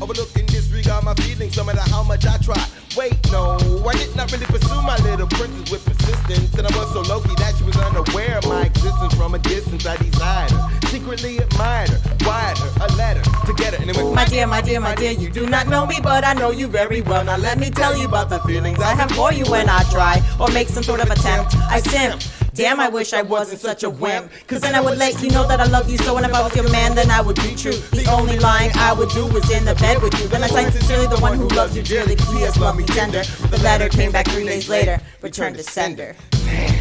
Overlooking disregard my feelings, no matter how much I try. Wait, no, I did not really pursue my little princess with persistence. And I was so low key that she was unaware of my existence from a distance. I desired her, secretly admired her, wired her a letter to get her. And it went, My dear, my dear, my dear, you do not know me, but I know you very well. Now let me tell you about the feelings I have for you when I try or make some sort of attempt. I simp. Damn, I wish I wasn't such a wimp. Cause then I would let you know that I love you so. And if I was your man, then I would be true. The only lying I would do was in the bed with you. Then I cite sincerely the one who loves you dearly. P.S. Love me tender. The letter came back three days later. Return to sender. Damn.